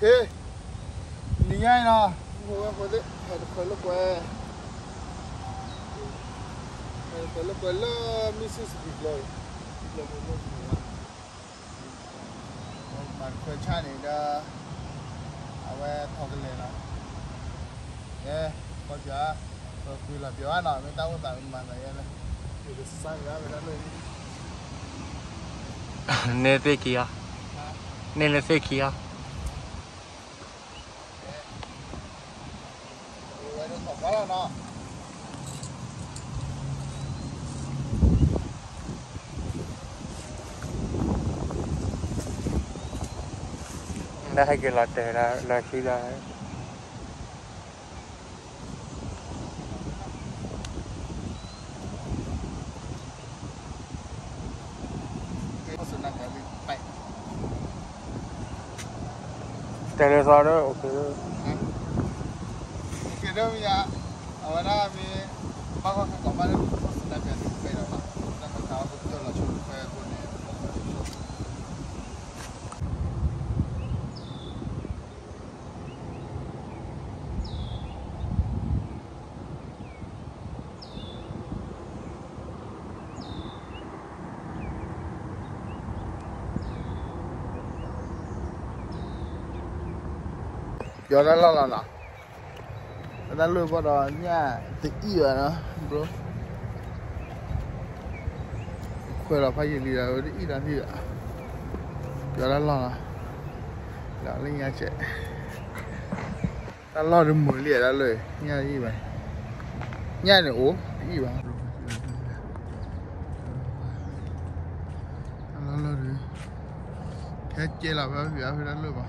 thế đi ngay nào. Không em quên đấy phải được quên lúc quên phải được quên lúc quên là Mrs. Big mà quên cha này đã à về thọ cái này nào. Thế có chưa rồi quỳ là biểu ăn nào mình tao cũng tặng mà này em này thì được sang ra mình đã lên. Nên thế kia. Nên là thế kia. deja que la tela, la gira. Eh. Telesador, ok. Quiero ya, ahora me bajo a compadre. giờ nó lo là nó nó lôi vào đó nha tự ý rồi nó bro. Quay là phải gì là đi là gì ạ. Giờ nó lo là là lên nhà chạy, ta lo được mùi lìa đã lời. Nha gì vậy? Nha này ố, gì vậy? Lo lo được. Thế chơi là phải giờ phải đã lời mà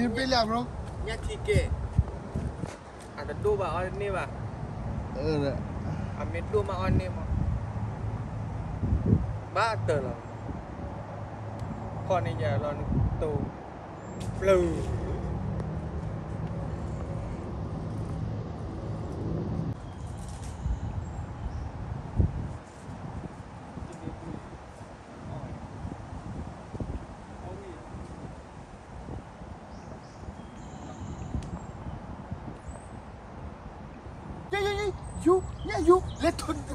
Ni pilih bro. Ni tike. Ada dua ba on ni ba. Eh Ambil dua bak on ni bak Ba tu lah. Kau ni je lah tu Blue you, yeah, you, let's talk the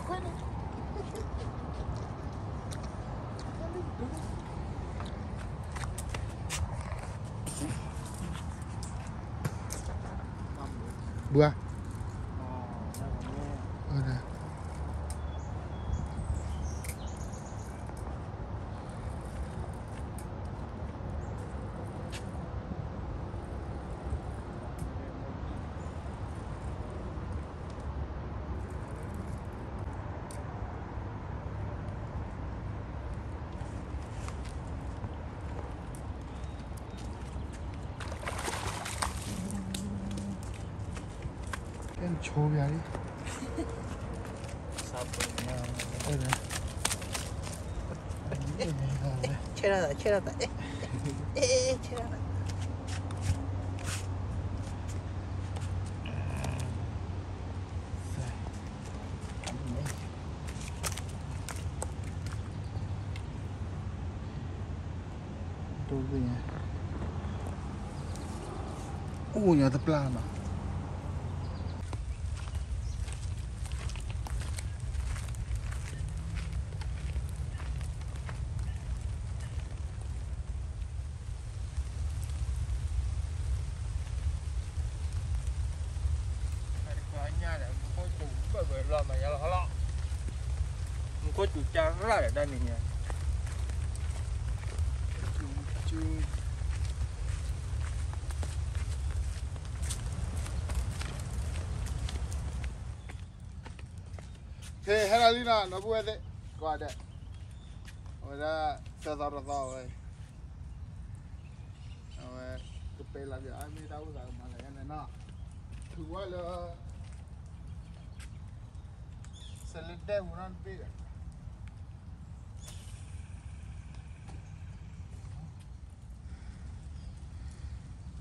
छो यारी 체라다 체라다 에에 체라다 또 그냥 오냐 더 플라마 Mẹ mà ya. Oh, nya teplan. có chủ cha rất là ở đây mình nhỉ Chu. Hey, Heralina, no puede. Guarda. Ora se da roda rồi, A cái tu pela ya, ai me da usa mala ya na. Tu wala. Se là de unan pega.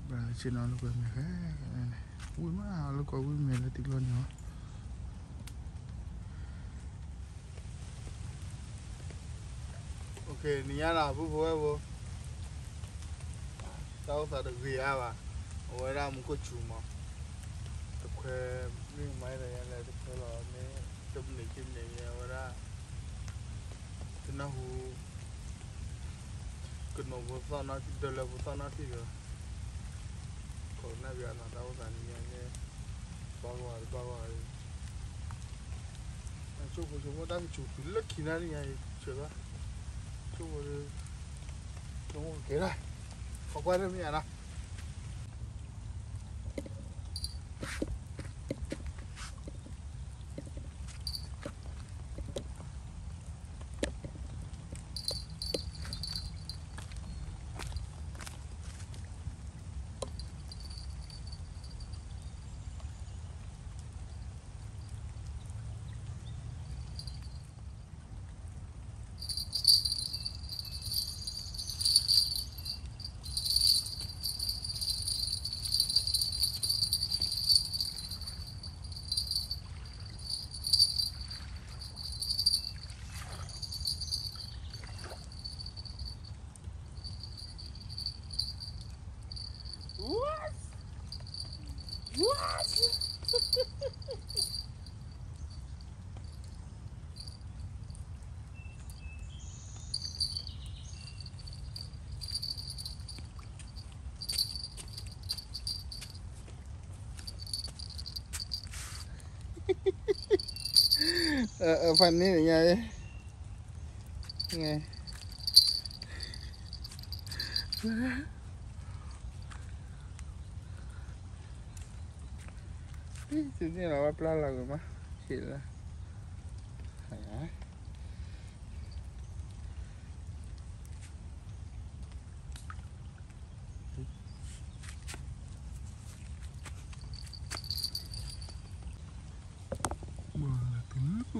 Bà trên nó nó quên mẹ khác Vui má nó có vui mẹ là tiếc luôn nhỏ Ok, ya la bu bu bu Tao sa được gì à bà? Ôi ra một cái chủ mà. Tập khoe Miếng máy này là tập khoe là Nè Tập này kim này nha Ôi ra. Thế nào hù. Cần nó vô sao nó Đời là vô sao nó thì rồi. Còn nó bây giờ nó đâu ra nha Nè Bao qua đi bao qua đi Chỗ của chúng nó đang chủ Cứ lắc kỳ nào đi nha Chưa ba Chỗ của Chỗ của kế này Có quen được nhà nào What? What? Ờ, ờ, ở, ở phần này nhà đi. Nghe. Chứ như là bắp la là rồi mà Chỉ là Hay á Mà là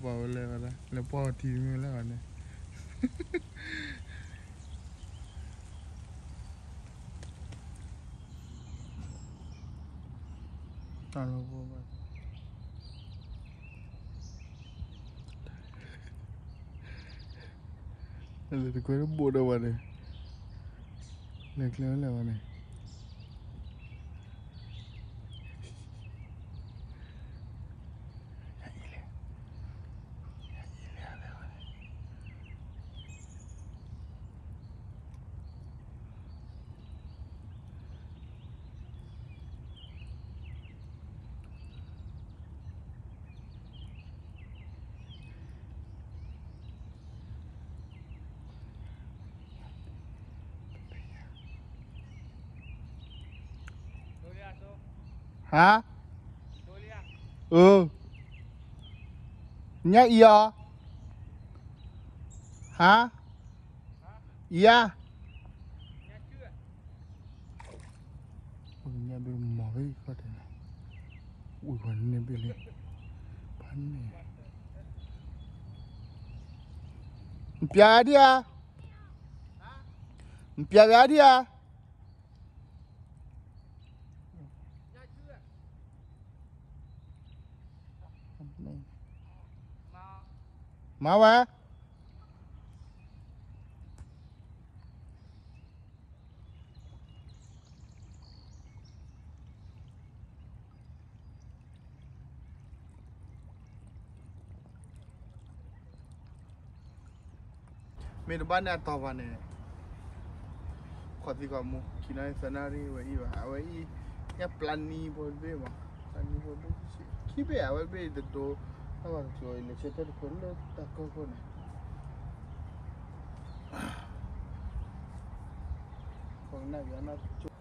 เป่าเลยวะนะแล้วพ่อทีมือแล้วเนี่ยตอนเราพูดไปแล้วแต่กูต้องบูดเอาวะเนี่ยเล็กแล้วแล้ววะเนี่ย Hả? Ừ. Nhá ia hả? Dạ nhà bị mỏi có thể ui còn nên bị lên bắn này. Mpia dia. À. Mpia మావా mình bán nhà tàu vào này có gì có mu khi nói scenario vậy và vậy nhá plan ni bồi về mà. Plan ni bồi bồi khi bây giờ vậy bây giờ đồ Avanzó y le con. Con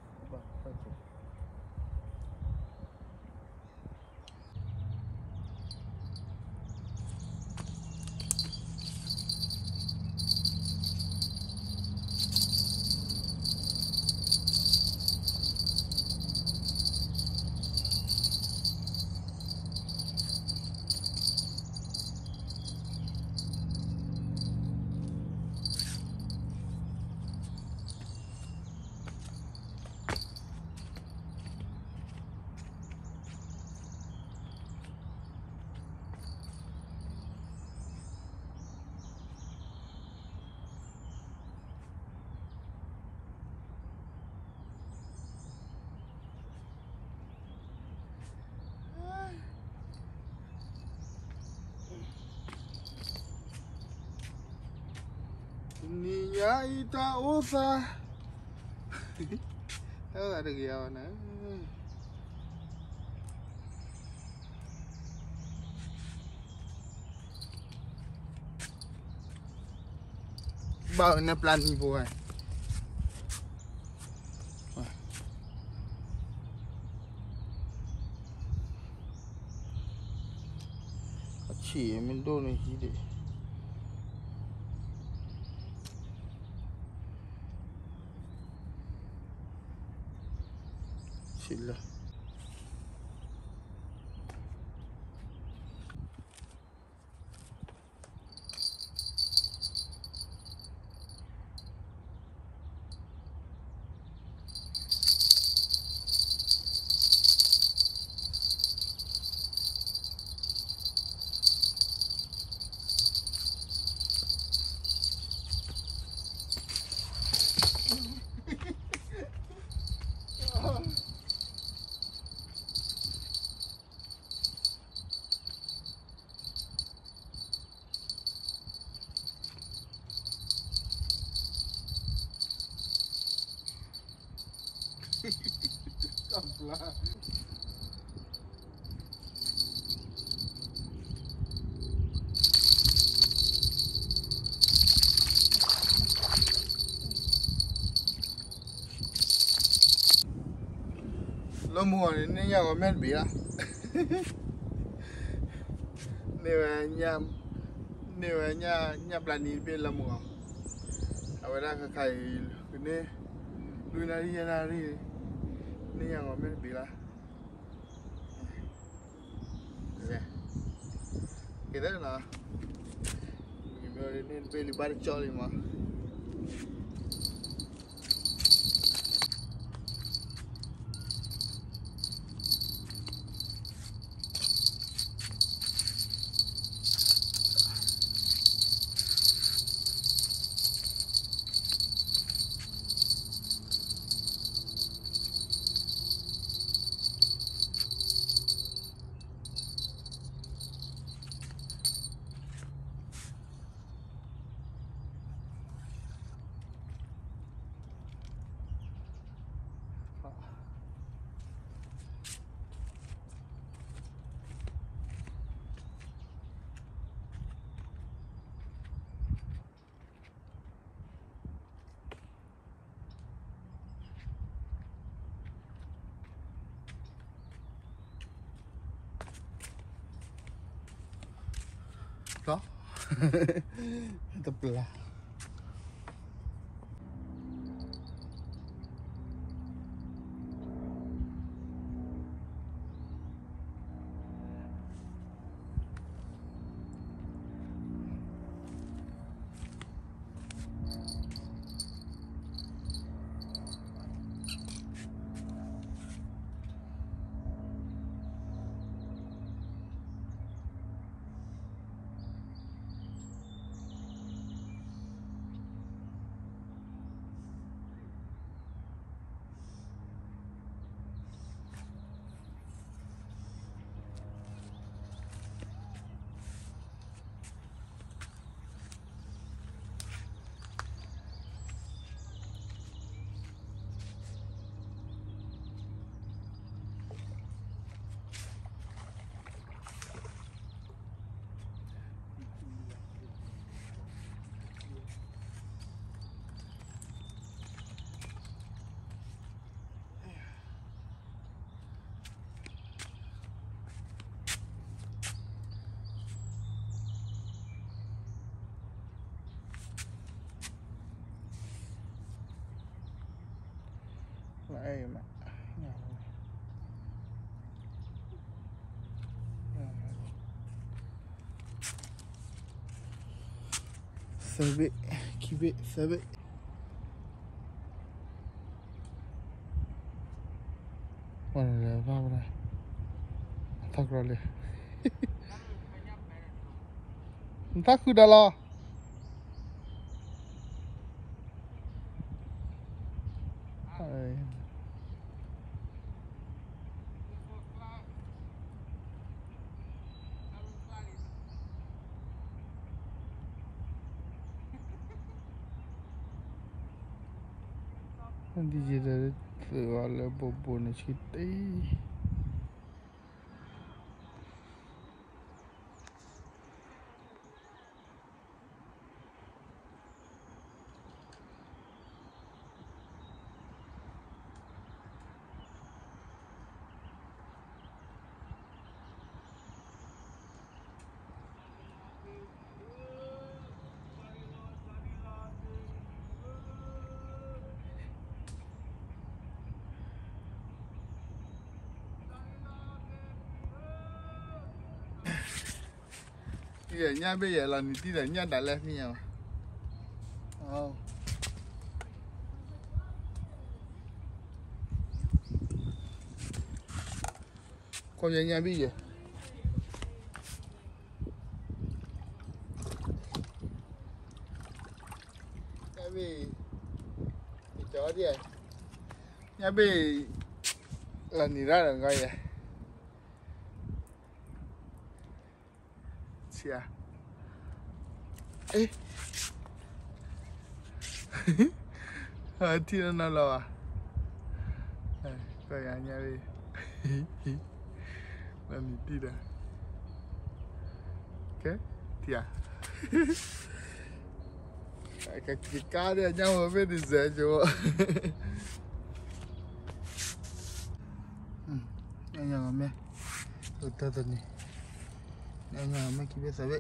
Niya ita usa. Tahu ada được mana? nữa. na plan ni buhay. Chỉ mình đô này gì đấy. decirlo. Sila. Kapla. Lo mua này nên nhà có mét bía. Nếu là nhà nếu là nhà nhà plani bên là mua. này ka này đi ra đi yang Omin bila, Kita nak. Ini beli barcol ni mah. terbelah. Đó Tập là Lại mà. Nhà rồi. Nhà rồi. Save it. Keep it. Save it. Bueno, le vamos a Thật rồi liền. Thật cứ đã lo. Ôi. ពពូនឈិតអី tí nha, bây giờ là đi là nha đã lên nha oh. con về nha bây giờ. Nha bây chó đi à. nha bây là nhìn ra là ngay vậy à. Eh. à, thì nó nào lo à? À, coi nhà nhà đi. Làm gì đi đã. Ok, thì à. Cái cái cá đấy nhau ở bên thì dễ chứ. Ừ, nhau nhau mẹ. Tôi tôi tôi nè. Nhau nhau mẹ kia biết sao vậy?